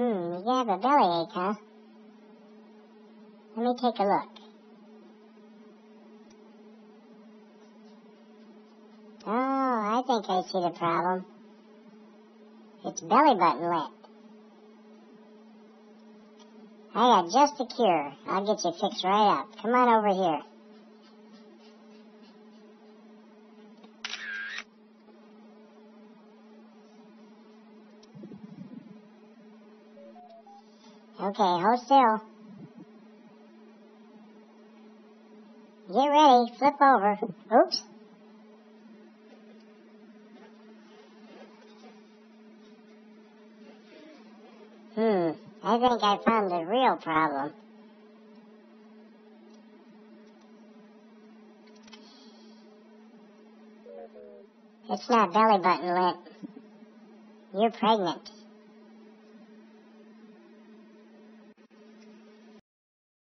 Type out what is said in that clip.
You have a bellyache, huh? Let me take a look. Oh, I think I see the problem. It's belly button lint. I got just the cure. I'll get you fixed right up. Come on over here. Okay, hold still. Get ready. Flip over. Oops. Hmm. I think I found the real problem. It's not belly button lint. You're pregnant.